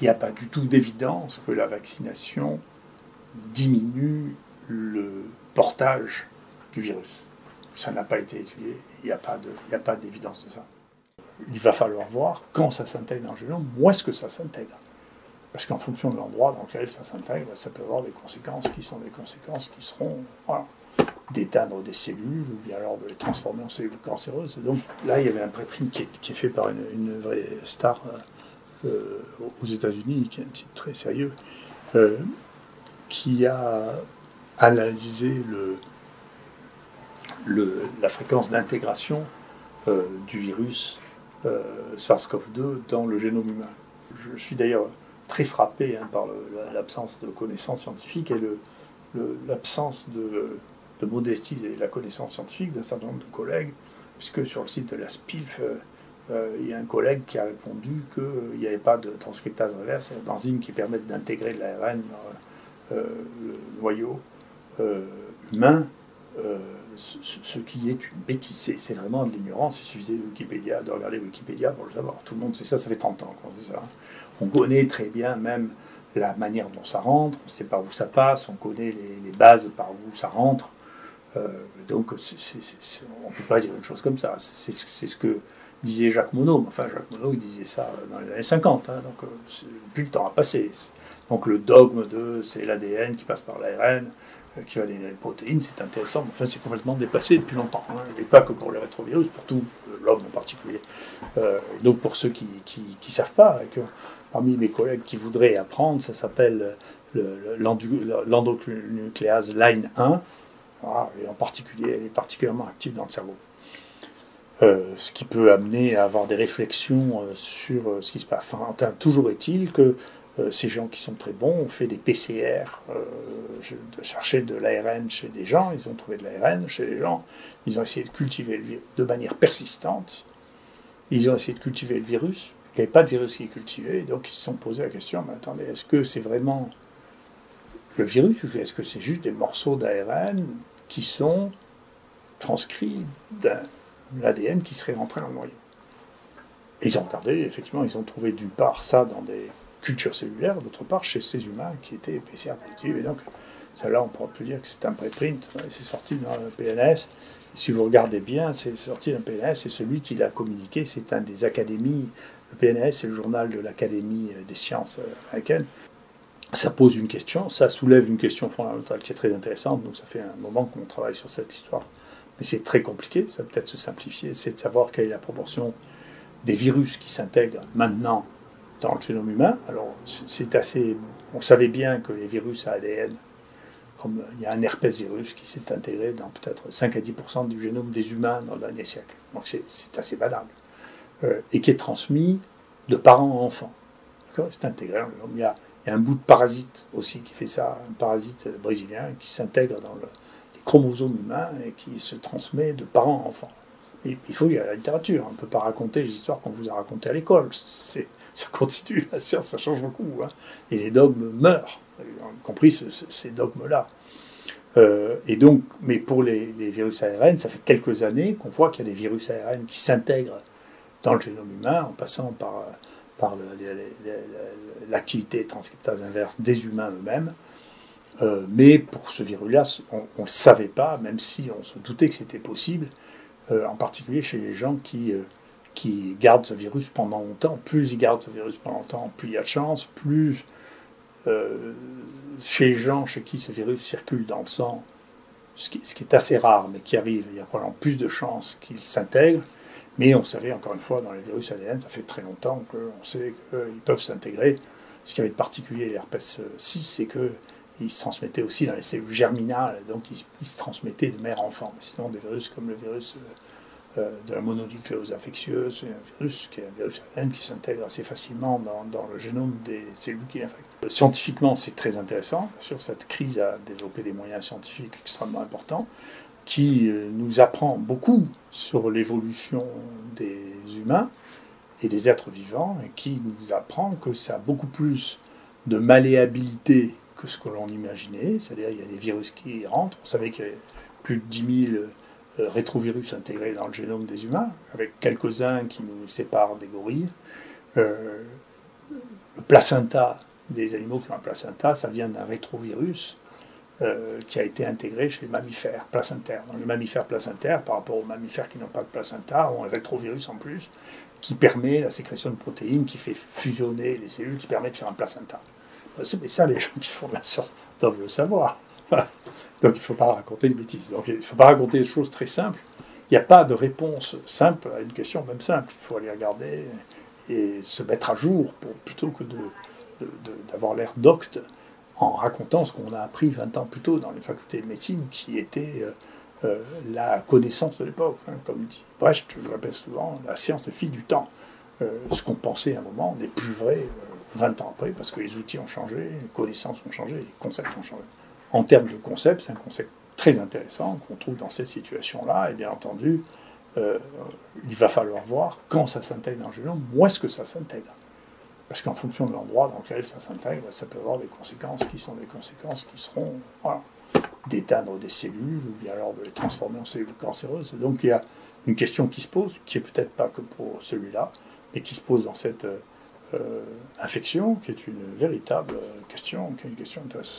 il n'y a pas du tout d'évidence que la vaccination diminue le portage du virus. Ça n'a pas été étudié, il n'y a pas d'évidence de, ça. Il va falloir voir quand ça s'intègre dans le génome, où est-ce que ça s'intègre. Parce qu'en fonction de l'endroit dans lequel ça s'intègre, ça peut avoir des conséquences qui sont des conséquences qui seront d'éteindre des cellules ou bien alors de les transformer en cellules cancéreuses. Donc là, il y avait un préprint qui est, fait par une, vraie star euh, euh, aux États-Unis, qui est un type très sérieux, euh, qui a analysé le, la fréquence d'intégration du virus SARS-CoV-2 dans le génome humain. Je, suis d'ailleurs très frappé hein, par l'absence de connaissances scientifiques et l'absence de de modestie et de la connaissance scientifique d'un certain nombre de collègues, puisque sur le site de la SPILF, euh, euh, il y a un collègue qui a répondu qu'il n'y avait pas de transcriptase reverse, d'enzymes qui permettent d'intégrer de l'ARN dans euh, le noyau humain, ce, qui est une bêtise. C'est vraiment de l'ignorance. Il suffisait de, de regarder Wikipédia pour le savoir. Tout le monde sait ça, ça fait 30 ans qu'on sait ça. On connaît très bien même la manière dont ça rentre, on sait par où ça passe, on connaît les, bases par où ça rentre. Euh, donc, on ne peut pas dire une chose comme ça. C'est ce que disait Jacques Monod. Enfin, Jacques Monod, disait ça dans les années 50. Hein, donc, euh, plus le temps a passé. Donc, le dogme de c'est l'ADN qui passe par l'ARN, euh, qui va donner les protéines, c'est intéressant. Mais enfin, c'est complètement dépassé depuis longtemps. Hein, et pas que pour les rétrovirus, pour tout l'homme en particulier. donc, pour ceux qui ne savent pas, que, parmi mes collègues qui voudraient apprendre, ça s'appelle l'endonucléase line 1 et en particulier, elle est particulièrement active dans le cerveau. Euh, ce qui peut amener à avoir des réflexions euh, sur euh, ce qui se passe. Enfin, toujours est-il que ces gens qui sont très bons ont fait des PCR, de chercher de l'ARN chez des gens, ils ont trouvé de l'ARN chez les gens, ils ont essayé de cultiver de manière persistante, ils ont essayé de cultiver le virus, il n'y avait pas de virus qui est cultivé, donc ils se sont posé la question, mais attendez, est-ce que c'est vraiment le virus ou est-ce que c'est juste des morceaux d'ARN qui sont transcrits d'un ADN qui serait rentré dans le noyau. Ils ont regardé, effectivement, ils ont trouvé d'une part ça dans des cultures cellulaires, d'autre part chez ces humains qui étaient PCR positifs. Et donc, celle-là, on ne pourra plus dire que c'est un préprint, c'est sorti dans le PNS. Si vous regardez bien, c'est sorti dans le PNS, et celui qui l'a communiqué, c'est un des académies. Le PNS, c'est le journal de l'Académie des sciences américaines ça pose une question, ça soulève une question fondamentale qui est très intéressante. Donc ça fait un moment qu'on travaille sur cette histoire. Mais c'est très compliqué, ça peut être se simplifier, c'est de savoir quelle est la proportion des virus qui s'intègrent maintenant dans le génome humain. Alors c'est assez... On savait bien que les virus à ADN, comme il y a un herpès virus qui s'est intégré dans peut-être 5 à 10% du génome des humains dans le dernier siècle. Donc c'est assez banal. Euh, et qui est transmis de parents à enfants. C'est intégré dans le. Il y a il y a un bout de parasite aussi qui fait ça, un parasite brésilien qui s'intègre dans les chromosomes humains et qui se transmet de parents à enfants. Il faut lire la littérature, on ne peut pas raconter les histoires qu'on vous a racontées à l'école. Ça continue, la science, ça change beaucoup. Hein. Et les dogmes meurent, y compris ces dogmes-là. Euh, et donc, mais pour les, les, virus ARN, ça fait quelques années qu'on voit qu'il y a des virus ARN qui s'intègrent dans le génome humain en passant par par l'activité transcriptase inverse des humains eux-mêmes. Euh, mais pour ce virus-là, on ne le savait pas, même si on se doutait que c'était possible, euh, en particulier chez les gens qui, euh, qui gardent ce virus pendant longtemps. Plus ils gardent ce virus pendant longtemps, plus il y a de chance, plus chez les gens chez qui ce virus circule dans le sang, ce qui, est assez rare, mais qui arrive, il y a probablement plus de chances qu'il s'intègre, mais on savait, encore une fois, dans les virus ADN, ça fait très longtemps qu'on sait qu'ils peuvent s'intégrer. Ce qui avait de particulier l'herpès 6, c'est qu'ils se transmettaient aussi dans les cellules germinales, donc ils, se transmettaient de mère enfant. Mais sinon, des virus comme le virus euh, euh, de la mononucléose infectieuse, c'est un virus qui est un virus qui s'intègre assez facilement dans, le génome des cellules qui l'infectent. Scientifiquement, c'est très intéressant. Bien sûr, cette crise a développé des moyens scientifiques extrêmement importants qui euh, nous apprend beaucoup sur l'évolution des humains et des êtres vivants, et qui nous apprend que ça a beaucoup plus de malléabilité que ce que l'on imaginait, c'est-à-dire il y a des virus qui rentrent, on savait qu'il y avait plus de 10 000 euh, rétrovirus intégrés dans le génome des humains, avec quelques-uns qui nous séparent des gorilles. Euh, le placenta, des animaux qui ont un placenta, ça vient d'un rétrovirus euh, qui a été intégré chez les mammifères placentaires. Donc, les mammifères placentaires, par rapport aux mammifères qui n'ont pas de placenta, ont un rétrovirus en plus qui permet la sécrétion de protéines, qui fait fusionner les cellules, qui permet de faire un placenta. Mais ça, les gens qui font de la doivent le savoir. Donc il ne faut pas raconter des bêtises. Donc il ne faut pas raconter des choses très simples. Il n'y a pas de réponse simple à une question même simple. Il faut aller regarder et se mettre à jour plutôt que d'avoir l'air docte en racontant ce qu'on a appris 20 ans plus tôt dans les facultés de médecine, qui était euh, euh, la connaissance de l'époque. Hein. comme dit Brecht, je le répète souvent, la science est fille du temps. Euh, ce qu'on pensait à un moment n'est plus vrai 20 ans après, parce que les outils ont changé, les connaissances ont changé, les concepts ont changé. En termes de concept, c'est un concept très intéressant qu'on trouve dans cette situation-là, et bien entendu, il va falloir voir quand ça s'intègre dans le génome, où est-ce que ça s'intègre. Parce qu'en fonction de l'endroit dans lequel ça s'intègre, ça peut avoir des conséquences qui sont des conséquences qui seront d'éteindre des cellules ou bien alors de les transformer en cellules cancéreuses. Donc il y a une question qui se pose, qui est peut-être pas que pour celui-là, mais qui se pose dans cette euh, infection, qui est une véritable question, qui est une question intéressante.